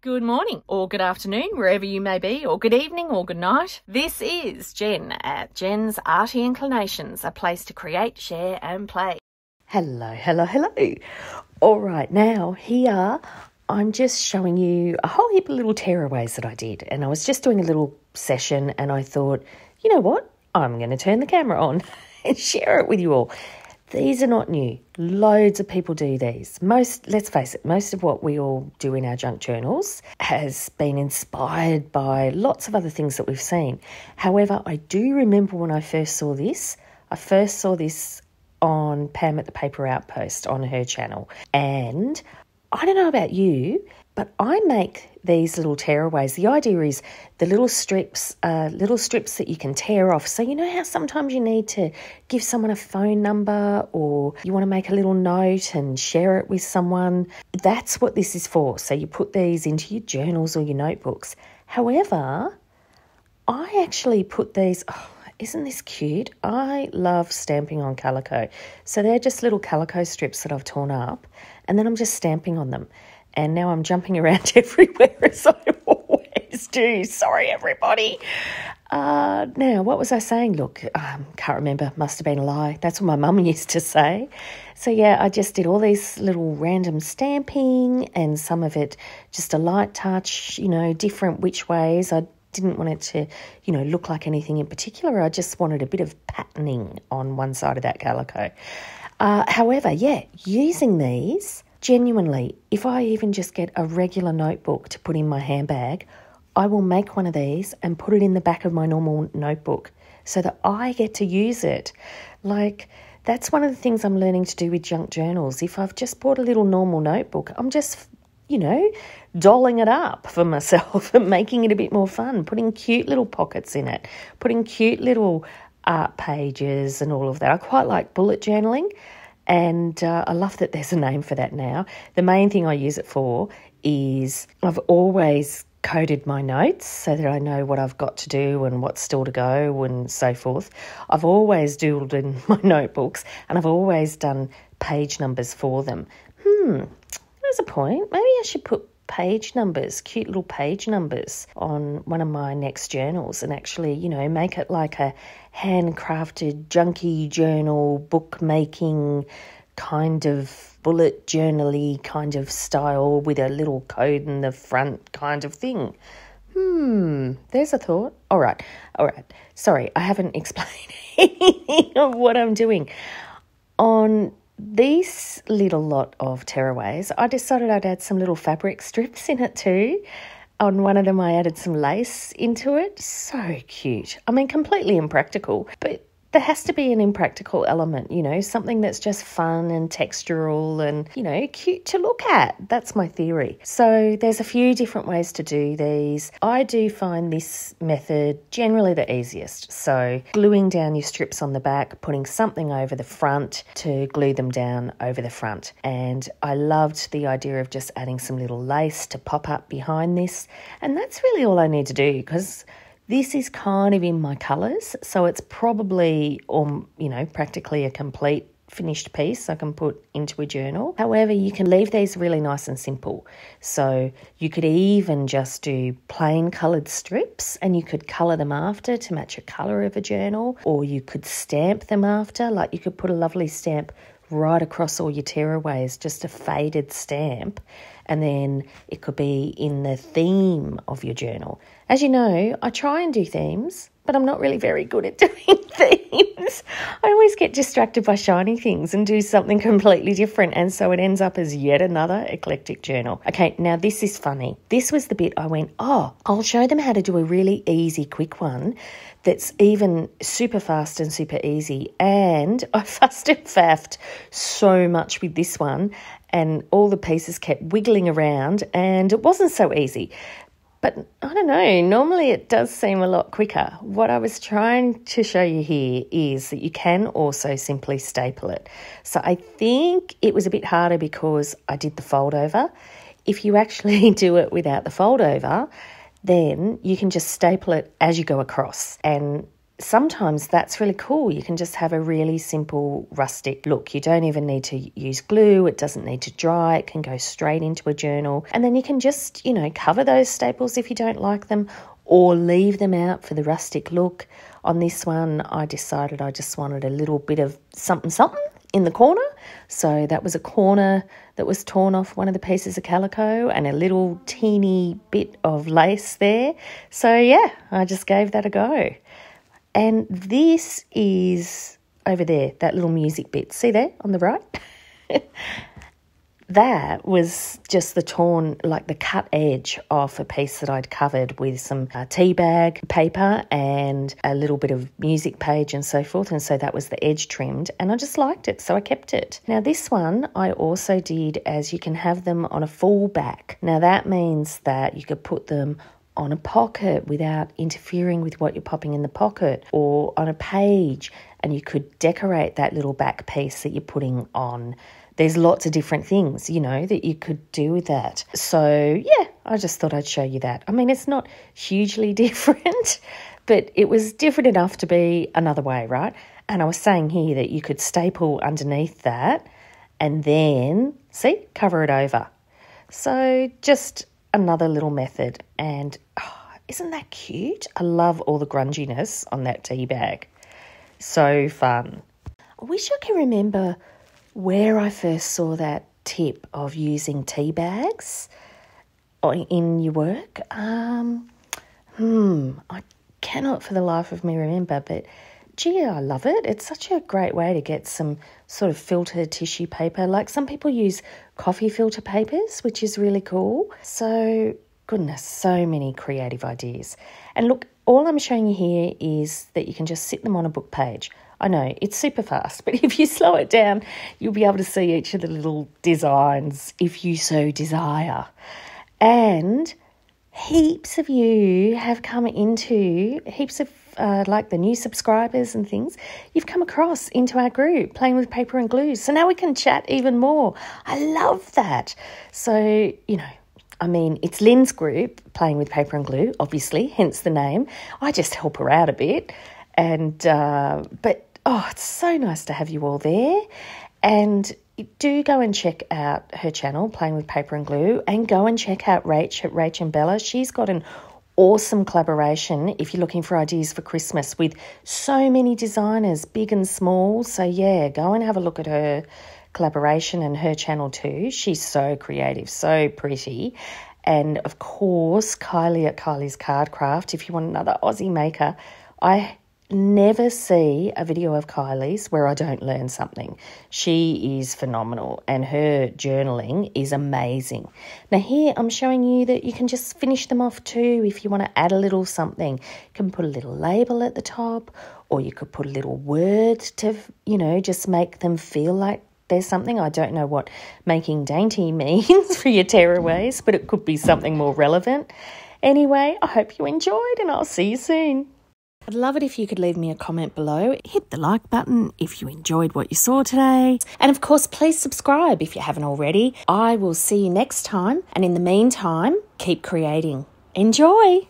Good morning, or good afternoon, wherever you may be, or good evening, or good night. This is Jen at Jen's Arty Inclinations, a place to create, share, and play. Hello, hello, hello. All right, now here I'm just showing you a whole heap of little tearaways that I did. And I was just doing a little session and I thought, you know what? I'm going to turn the camera on and share it with you all. These are not new. Loads of people do these. Most, let's face it, most of what we all do in our junk journals has been inspired by lots of other things that we've seen. However, I do remember when I first saw this, I first saw this on Pam at the Paper Outpost on her channel. And I don't know about you, but I make these little tearaways. The idea is the little strips, uh, little strips that you can tear off. So you know how sometimes you need to give someone a phone number or you want to make a little note and share it with someone. That's what this is for. So you put these into your journals or your notebooks. However, I actually put these. Oh, isn't this cute? I love stamping on calico. So they're just little calico strips that I've torn up, and then I'm just stamping on them and now I'm jumping around everywhere as I always do. Sorry, everybody. Uh, now, what was I saying? Look, um, can't remember. Must have been a lie. That's what my mum used to say. So, yeah, I just did all these little random stamping and some of it just a light touch, you know, different which ways. I didn't want it to, you know, look like anything in particular. I just wanted a bit of patterning on one side of that calico. Uh, however, yeah, using these Genuinely, if I even just get a regular notebook to put in my handbag, I will make one of these and put it in the back of my normal notebook so that I get to use it. Like, that's one of the things I'm learning to do with junk journals. If I've just bought a little normal notebook, I'm just, you know, dolling it up for myself and making it a bit more fun, putting cute little pockets in it, putting cute little art pages and all of that. I quite like bullet journaling. And uh, I love that there's a name for that now. The main thing I use it for is I've always coded my notes so that I know what I've got to do and what's still to go and so forth. I've always doodled in my notebooks and I've always done page numbers for them. Hmm, there's a point. Maybe I should put page numbers, cute little page numbers on one of my next journals and actually, you know, make it like a handcrafted junky journal, bookmaking kind of bullet journally kind of style with a little code in the front kind of thing. Hmm, there's a thought. All right, all right. Sorry, I haven't explained of what I'm doing. On this little lot of tearaways, I decided I'd add some little fabric strips in it too. On one of them, I added some lace into it. So cute. I mean, completely impractical, but there has to be an impractical element, you know, something that's just fun and textural and, you know, cute to look at. That's my theory. So there's a few different ways to do these. I do find this method generally the easiest. So gluing down your strips on the back, putting something over the front to glue them down over the front. And I loved the idea of just adding some little lace to pop up behind this. And that's really all I need to do because this is kind of in my colours, so it's probably, um, you know, practically a complete finished piece I can put into a journal. However, you can leave these really nice and simple. So you could even just do plain coloured strips and you could colour them after to match a colour of a journal, or you could stamp them after, like you could put a lovely stamp right across all your tearaways, just a faded stamp, and then it could be in the theme of your journal. As you know, I try and do themes, but I'm not really very good at doing themes. I always get distracted by shiny things and do something completely different, and so it ends up as yet another eclectic journal. Okay, now this is funny. This was the bit I went, oh, I'll show them how to do a really easy, quick one that's even super fast and super easy. And I fussed and faffed so much with this one, and all the pieces kept wiggling around, and it wasn't so easy. But I don't know, normally it does seem a lot quicker. What I was trying to show you here is that you can also simply staple it. So I think it was a bit harder because I did the fold over. If you actually do it without the fold over, then you can just staple it as you go across. And sometimes that's really cool. You can just have a really simple rustic look. You don't even need to use glue, it doesn't need to dry, it can go straight into a journal. And then you can just, you know, cover those staples if you don't like them or leave them out for the rustic look. On this one, I decided I just wanted a little bit of something something in the corner. So that was a corner that was torn off one of the pieces of calico and a little teeny bit of lace there. So yeah, I just gave that a go. And this is over there, that little music bit. See there on the right? that was just the torn, like the cut edge off a piece that I'd covered with some uh, tea bag paper and a little bit of music page and so forth. And so that was the edge trimmed, and I just liked it, so I kept it. Now, this one I also did as you can have them on a full back. Now, that means that you could put them on a pocket without interfering with what you're popping in the pocket or on a page and you could decorate that little back piece that you're putting on there's lots of different things, you know, that you could do with that. So, yeah, I just thought I'd show you that. I mean, it's not hugely different, but it was different enough to be another way, right? And I was saying here that you could staple underneath that and then, see, cover it over. So, just another little method. And oh, isn't that cute? I love all the grunginess on that tea bag. So fun. I wish I can remember where I first saw that tip of using tea bags in your work, um, hmm, I cannot for the life of me remember, but gee, I love it. It's such a great way to get some sort of filtered tissue paper. Like some people use coffee filter papers, which is really cool. So, goodness, so many creative ideas. And look, all I'm showing you here is that you can just sit them on a book page. I know it's super fast, but if you slow it down, you'll be able to see each of the little designs if you so desire. And heaps of you have come into, heaps of uh, like the new subscribers and things, you've come across into our group playing with paper and glue. So now we can chat even more. I love that. So, you know, I mean, it's Lynn's group playing with paper and glue, obviously, hence the name. I just help her out a bit. And, uh, but Oh, it's so nice to have you all there. And do go and check out her channel, Playing with Paper and Glue, and go and check out Rach at Rach and Bella. She's got an awesome collaboration if you're looking for ideas for Christmas with so many designers, big and small. So, yeah, go and have a look at her collaboration and her channel too. She's so creative, so pretty. And of course, Kylie at Kylie's Card Craft. If you want another Aussie maker, I never see a video of Kylie's where I don't learn something. She is phenomenal and her journaling is amazing. Now, here I'm showing you that you can just finish them off too if you want to add a little something. You can put a little label at the top or you could put a little word to, you know, just make them feel like there's something. I don't know what making dainty means for your tearaways, but it could be something more relevant. Anyway, I hope you enjoyed and I'll see you soon. I'd love it if you could leave me a comment below. Hit the like button if you enjoyed what you saw today. And of course, please subscribe if you haven't already. I will see you next time. And in the meantime, keep creating. Enjoy!